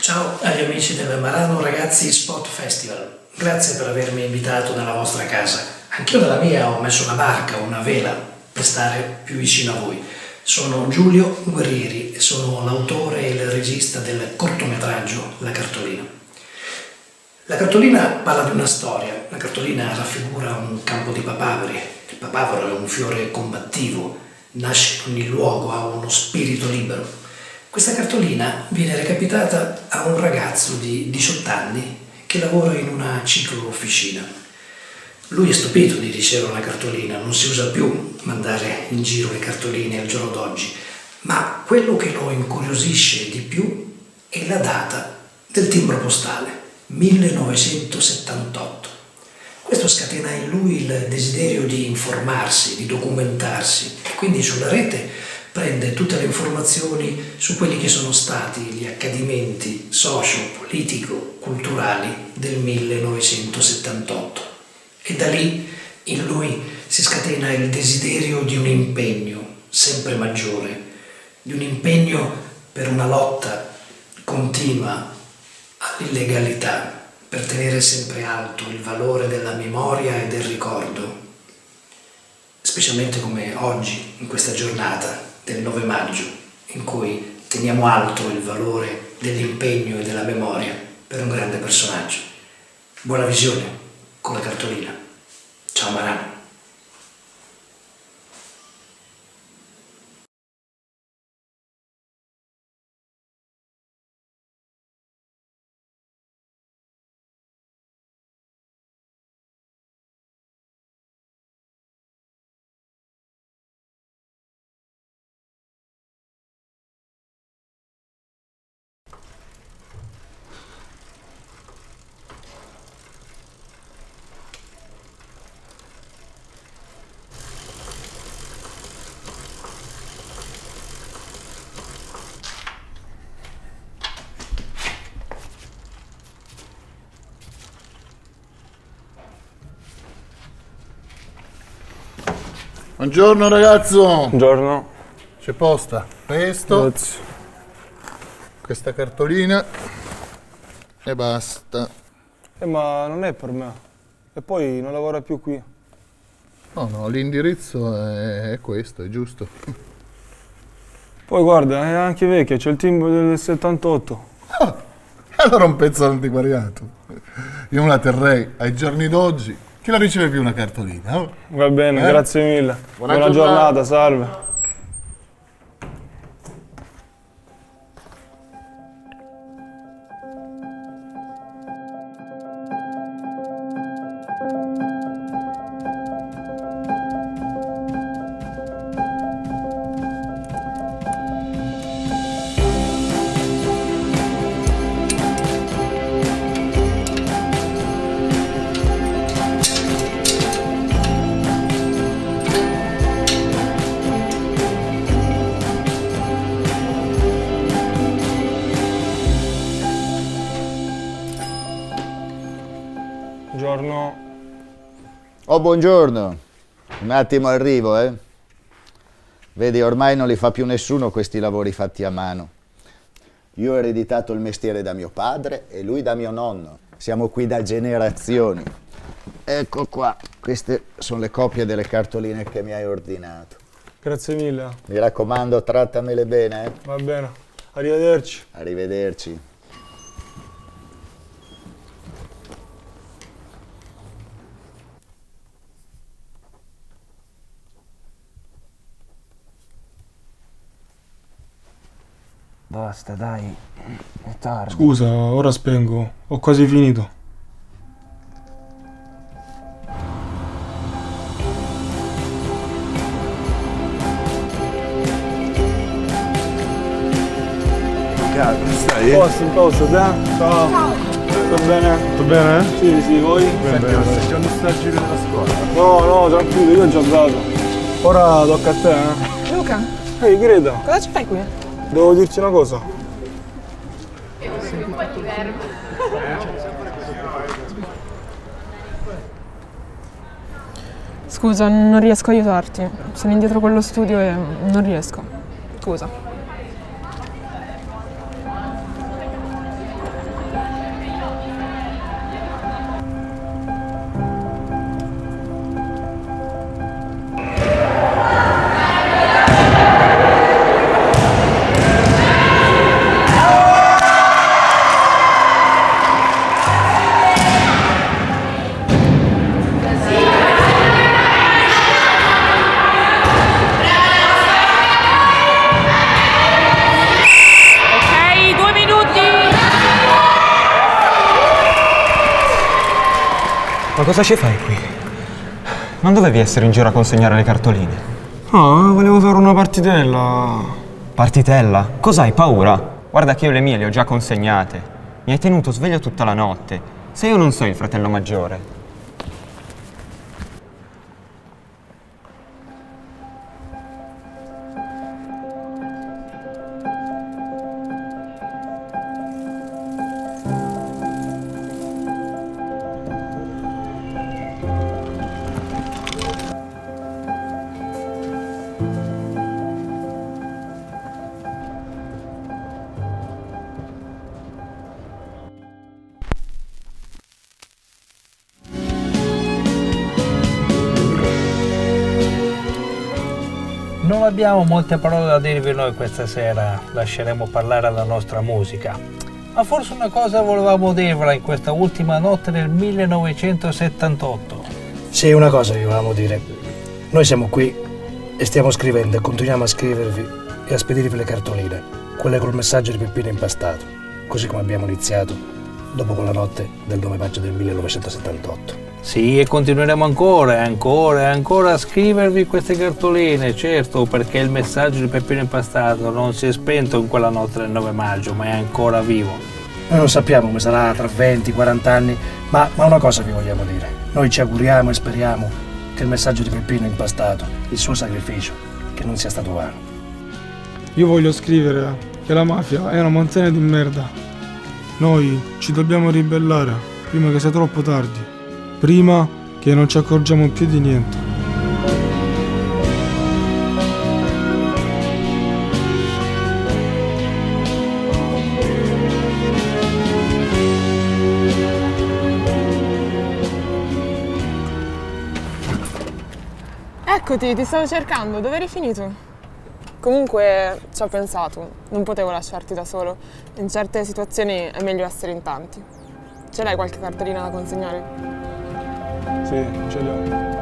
Ciao agli amici del Marano Ragazzi Spot Festival. Grazie per avermi invitato nella vostra casa. Anch'io nella mia ho messo una barca, una vela, per stare più vicino a voi. Sono Giulio Guerrieri e sono l'autore e il regista del cortometraggio La cartolina. La cartolina parla di una storia. La cartolina raffigura un campo di papaveri. Il papavero è un fiore combattivo, nasce in ogni luogo, ha uno spirito libero. Questa cartolina viene recapitata a un ragazzo di 18 anni che lavora in una ciclo officina. Lui è stupito di ricevere una cartolina, non si usa più mandare in giro le cartoline al giorno d'oggi, ma quello che lo incuriosisce di più è la data del timbro postale, 1978. Questo scatena in lui il desiderio di informarsi, di documentarsi e quindi sulla rete prende tutte le informazioni su quelli che sono stati gli accadimenti socio-politico-culturali del 1978 e da lì in lui si scatena il desiderio di un impegno sempre maggiore, di un impegno per una lotta continua all'illegalità, per tenere sempre alto il valore della memoria e del ricordo, specialmente come oggi, in questa giornata del 9 maggio, in cui teniamo alto il valore dell'impegno e della memoria per un grande personaggio. Buona visione con la cartolina. Ciao Marano. Buongiorno ragazzo, Buongiorno. c'è posta. Questo, Grazie. questa cartolina e basta. Eh, ma non è per me. E poi non lavora più qui. No, no, l'indirizzo è, questo, è giusto. Poi guarda, è anche vecchia, c'è il timbro del 78. Allora un pezzo antiquariato. Io me la terrei ai giorni d'oggi. Chi la riceve più una cartolina? oh? Va bene, Eh? grazie mille. Buona Buona, giornata. giornata, salve. Buongiorno. Oh, buongiorno. Un attimo arrivo, eh. Vedi, ormai non li fa più nessuno questi lavori fatti a mano. Io ho ereditato il mestiere da mio padre e lui da mio nonno. Siamo qui da generazioni. Ecco qua, queste sono le copie delle cartoline che mi hai ordinato. Grazie mille. Mi raccomando, trattamele bene, eh. Va bene. Arrivederci. Arrivederci. Basta, dai. È tardi. Scusa, ora spengo. Ho quasi finito. Come stai? Posto, posto, te? Ciao. Sto bene? Sto bene? Sì, sì, voi? Senti, non stai già a giro della scuola. No, no, tranquillo, io ho già dato. Ora tocca a te, eh? Luca, Ehi, Greta, cosa ci fai qui? Devo dirti una cosa. Scusa, non riesco a aiutarti. Sono indietro con lo studio e non riesco. Scusa. Cosa ci fai qui? Non dovevi essere in giro a consegnare le cartoline. No, volevo fare una partitella. Partitella? Cos'hai paura? Guarda che io le mie le ho già consegnate. Mi hai tenuto sveglio tutta la notte. Se io non sono il fratello maggiore. Abbiamo molte parole da dirvi noi questa sera, lasceremo parlare la nostra musica. Ma forse una cosa volevamo dirvela in questa ultima notte del 1978. Sì, una cosa vi volevamo dire. Noi siamo qui e stiamo scrivendo e continuiamo a scrivervi e a spedirvi le cartoline, quelle col messaggio di Peppino impastato, così come abbiamo iniziato dopo quella notte del 9 maggio del 1978. Sì, e continueremo ancora e ancora e ancora a scrivervi queste cartoline, certo, perché il messaggio di Peppino Impastato non si è spento in quella notte del 9 maggio, ma è ancora vivo. Noi non sappiamo come sarà tra 20-40 anni, ma, ma una cosa vi vogliamo dire. Noi ci auguriamo e speriamo che il messaggio di Peppino Impastato, il suo sacrificio, che non sia stato vano. Io voglio scrivere che la mafia è una montagna di merda. Noi ci dobbiamo ribellare prima che sia troppo tardi. Prima che non ci accorgiamo più di niente. Eccoti, ti stavo cercando, dove eri finito? Comunque ci ho pensato, non potevo lasciarti da solo. In certe situazioni è meglio essere in tanti. Ce l'hai qualche cartolina da consegnare? Sì, ce l'ho.